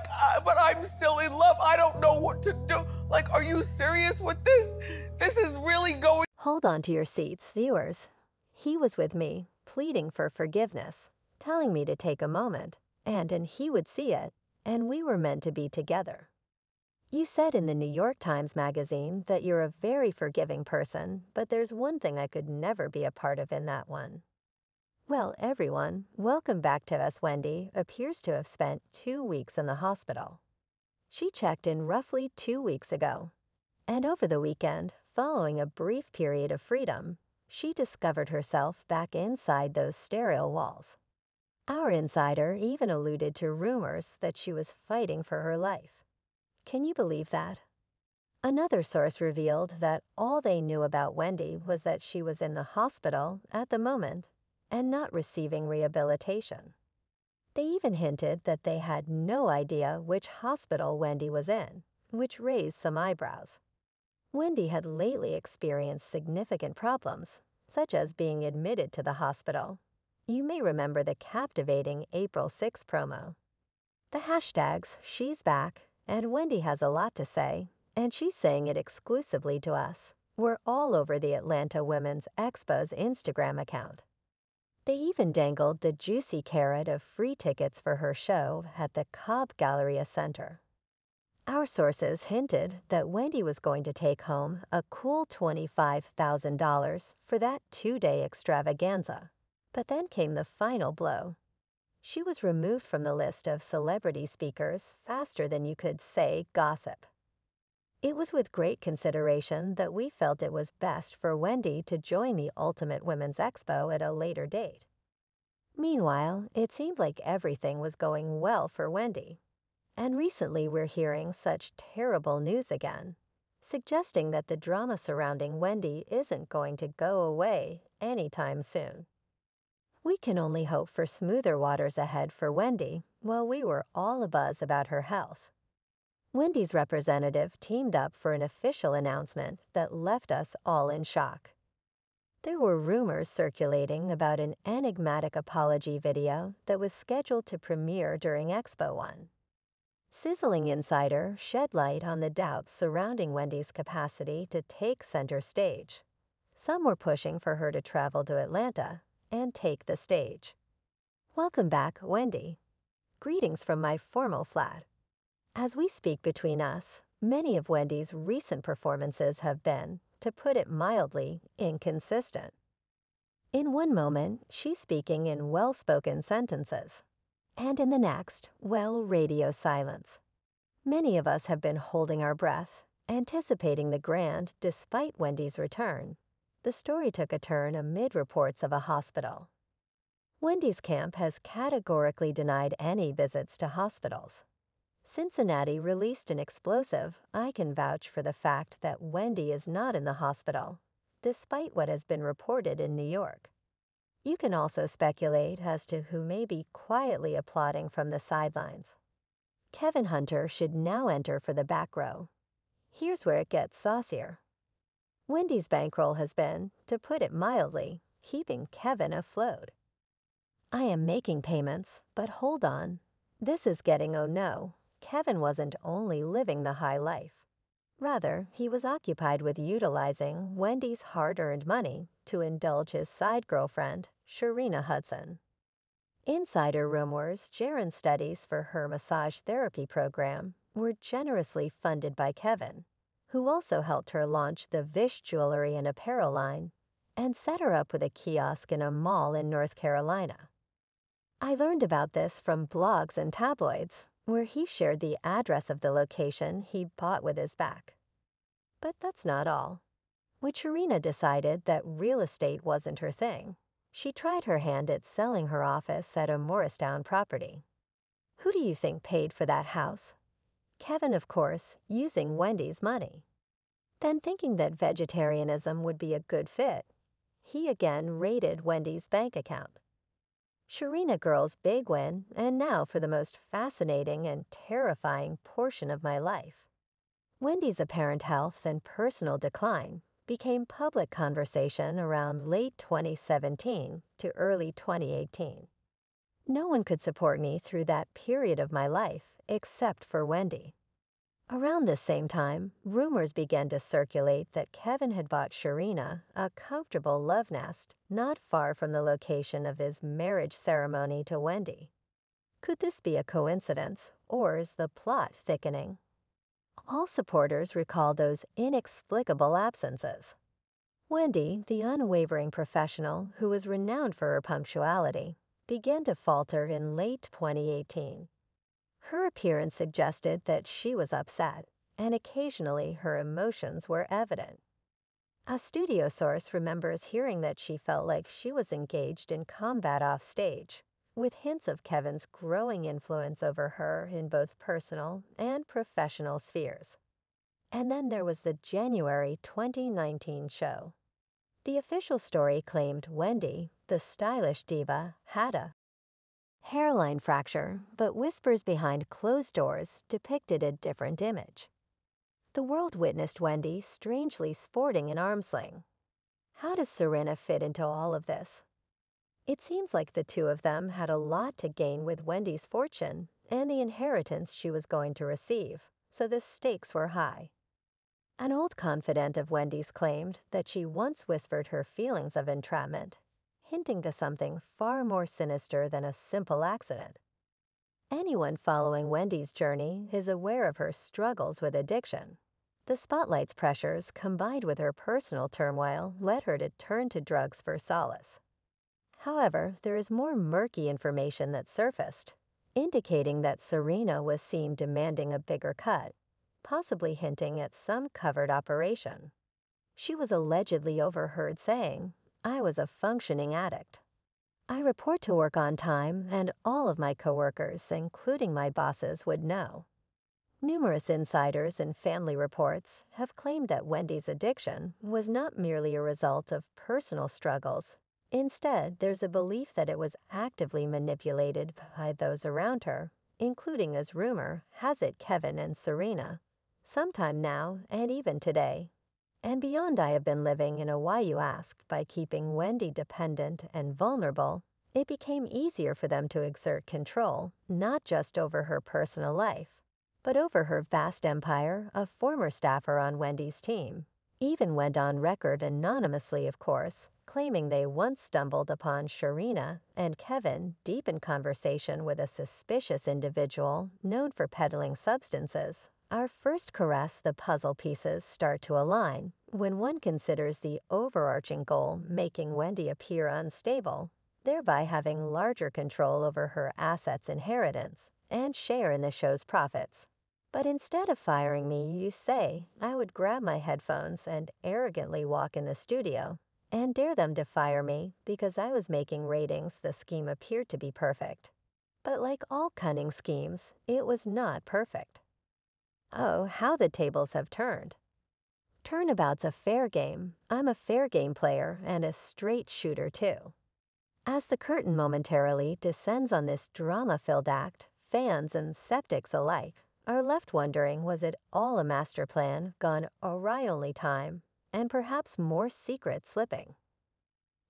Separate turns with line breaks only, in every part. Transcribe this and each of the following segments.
like, uh, but I'm still in love. I don't know what to do. Like, are you serious with this? This is really going.
Hold on to your seats, viewers. He was with me, pleading for forgiveness, telling me to take a moment, and and he would see it, and we were meant to be together. You said in the New York Times Magazine that you're a very forgiving person, but there's one thing I could never be a part of in that one. Well, everyone, welcome back to us. Wendy appears to have spent two weeks in the hospital. She checked in roughly two weeks ago. And over the weekend, following a brief period of freedom, she discovered herself back inside those sterile walls. Our insider even alluded to rumors that she was fighting for her life. Can you believe that? Another source revealed that all they knew about Wendy was that she was in the hospital at the moment and not receiving rehabilitation. They even hinted that they had no idea which hospital Wendy was in, which raised some eyebrows. Wendy had lately experienced significant problems, such as being admitted to the hospital. You may remember the captivating April 6 promo. The hashtags She's Back and Wendy has a lot to say, and she's saying it exclusively to us, were all over the Atlanta Women's Expo's Instagram account. They even dangled the juicy carrot of free tickets for her show at the Cobb Galleria Center. Our sources hinted that Wendy was going to take home a cool $25,000 for that two day extravaganza. But then came the final blow. She was removed from the list of celebrity speakers faster than you could say gossip. It was with great consideration that we felt it was best for Wendy to join the Ultimate Women's Expo at a later date. Meanwhile, it seemed like everything was going well for Wendy. And recently we're hearing such terrible news again, suggesting that the drama surrounding Wendy isn't going to go away anytime soon. We can only hope for smoother waters ahead for Wendy while we were all abuzz about her health. Wendy's representative teamed up for an official announcement that left us all in shock. There were rumors circulating about an enigmatic apology video that was scheduled to premiere during Expo One. Sizzling Insider shed light on the doubts surrounding Wendy's capacity to take center stage. Some were pushing for her to travel to Atlanta and take the stage. Welcome back, Wendy. Greetings from my formal flat. As we speak between us, many of Wendy's recent performances have been, to put it mildly, inconsistent. In one moment, she's speaking in well spoken sentences, and in the next, well, radio silence. Many of us have been holding our breath, anticipating the grand despite Wendy's return. The story took a turn amid reports of a hospital. Wendy's camp has categorically denied any visits to hospitals. Cincinnati released an explosive, I can vouch for the fact that Wendy is not in the hospital, despite what has been reported in New York. You can also speculate as to who may be quietly applauding from the sidelines. Kevin Hunter should now enter for the back row. Here's where it gets saucier. Wendy's bankroll has been, to put it mildly, keeping Kevin afloat. I am making payments, but hold on. This is getting oh no. Kevin wasn't only living the high life. Rather, he was occupied with utilizing Wendy's hard earned money to indulge his side girlfriend, Sharina Hudson. Insider rumors Jaren's studies for her massage therapy program were generously funded by Kevin, who also helped her launch the Vish jewelry and apparel line and set her up with a kiosk in a mall in North Carolina. I learned about this from blogs and tabloids, where he shared the address of the location he bought with his back. But that's not all. When decided that real estate wasn't her thing, she tried her hand at selling her office at a Morristown property. Who do you think paid for that house? Kevin, of course, using Wendy's money. Then, thinking that vegetarianism would be a good fit, he again raided Wendy's bank account. Sharina Girl's big win, and now for the most fascinating and terrifying portion of my life. Wendy's apparent health and personal decline became public conversation around late 2017 to early 2018. No one could support me through that period of my life except for Wendy. Around this same time, rumors began to circulate that Kevin had bought Sharina a comfortable love nest not far from the location of his marriage ceremony to Wendy. Could this be a coincidence, or is the plot thickening? All supporters recall those inexplicable absences. Wendy, the unwavering professional who was renowned for her punctuality, began to falter in late 2018 her appearance suggested that she was upset, and occasionally her emotions were evident. A studio source remembers hearing that she felt like she was engaged in combat offstage, with hints of Kevin's growing influence over her in both personal and professional spheres. And then there was the January 2019 show. The official story claimed Wendy, the stylish diva, had a hairline fracture, but whispers behind closed doors depicted a different image. The world witnessed Wendy strangely sporting an arm sling. How does Sharina fit into all of this? It seems like the two of them had a lot to gain with Wendy's fortune and the inheritance she was going to receive, so the stakes were high. An old confidant of Wendy's claimed that she once whispered her feelings of entrapment hinting to something far more sinister than a simple accident. Anyone following Wendy's journey is aware of her struggles with addiction. The spotlight's pressures, combined with her personal turmoil, led her to turn to drugs for solace. However, there is more murky information that surfaced, indicating that Sharina was seen demanding a bigger cut, possibly hinting at some covered operation. She was allegedly overheard saying, I was a functioning addict. I report to work on time, and all of my coworkers, including my bosses, would know. Numerous insiders and family reports have claimed that Wendy's addiction was not merely a result of personal struggles. Instead, there's a belief that it was actively manipulated by those around her, including, as rumor has it, Kevin and Sharina. Sometime now, and even today, and beyond I have been living in a why you ask by keeping Wendy dependent and vulnerable, it became easier for them to exert control, not just over her personal life, but over her vast empire of former staffer on Wendy's team. Even went on record anonymously, of course, claiming they once stumbled upon Sharina and Kevin deep in conversation with a suspicious individual known for peddling substances our first caress the puzzle pieces start to align when one considers the overarching goal making Wendy appear unstable, thereby having larger control over her assets' inheritance and share in the show's profits. But instead of firing me, you say, I would grab my headphones and arrogantly walk in the studio and dare them to fire me because I was making ratings the scheme appeared to be perfect. But like all cunning schemes, it was not perfect. Oh, how the tables have turned. Turnabout's a fair game. I'm a fair game player and a straight shooter, too. As the curtain momentarily descends on this drama filled act, fans and skeptics alike are left wondering was it all a master plan gone awry only time, and perhaps more secret slipping?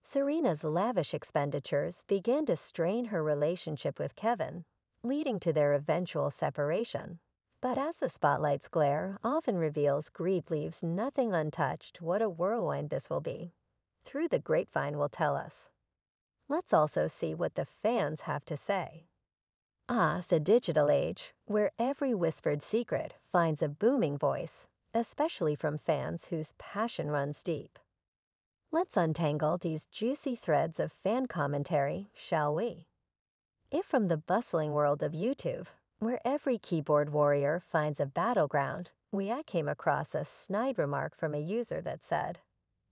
Sharina's lavish expenditures began to strain her relationship with Kevin, leading to their eventual separation. But as the spotlight's glare often reveals greed leaves nothing untouched, what a whirlwind this will be. Through the grapevine will tell us. Let's also see what the fans have to say. Ah, the digital age, where every whispered secret finds a booming voice, especially from fans whose passion runs deep. Let's untangle these juicy threads of fan commentary, shall we? If from the bustling world of YouTube, where every keyboard warrior finds a battleground, we I came across a snide remark from a user that said,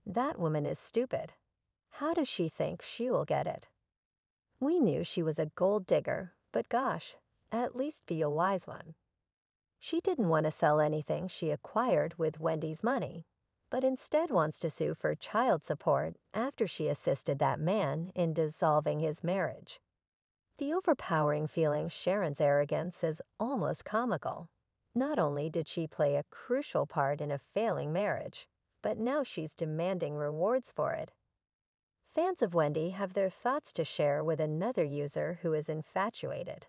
That woman is stupid. How does she think she will get it? We knew she was a gold digger, but gosh, at least be a wise one. She didn't want to sell anything she acquired with Wendy's money, but instead wants to sue for child support after she assisted that man in dissolving his marriage. The overpowering feeling Sharon's arrogance is almost comical. Not only did she play a crucial part in a failing marriage, but now she's demanding rewards for it. Fans of Wendy have their thoughts to share with another user who is infatuated.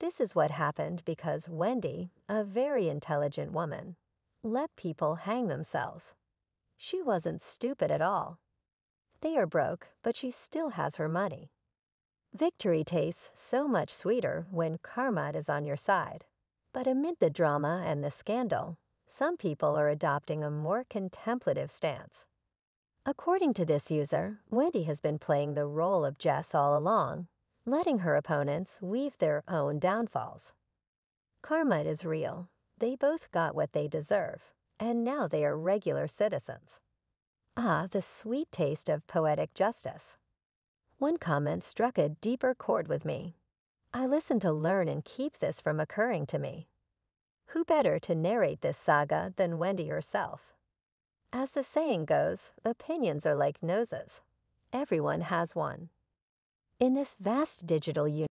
This is what happened because Wendy, a very intelligent woman, let people hang themselves. She wasn't stupid at all. They are broke, but she still has her money. Victory tastes so much sweeter when karma is on your side. But amid the drama and the scandal, some people are adopting a more contemplative stance. According to this user, Wendy has been playing the role of Jess all along, letting her opponents weave their own downfalls. Karma is real. They both got what they deserve, and now they are regular citizens. Ah, the sweet taste of poetic justice. One comment struck a deeper chord with me. I listen to learn and keep this from occurring to me. Who better to narrate this saga than Wendy herself? As the saying goes, opinions are like noses. Everyone has one. In this vast digital universe,